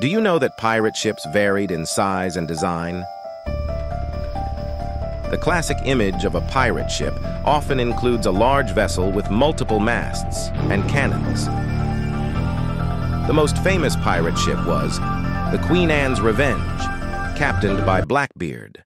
Do you know that pirate ships varied in size and design? The classic image of a pirate ship often includes a large vessel with multiple masts and cannons. The most famous pirate ship was the Queen Anne's Revenge, captained by Blackbeard.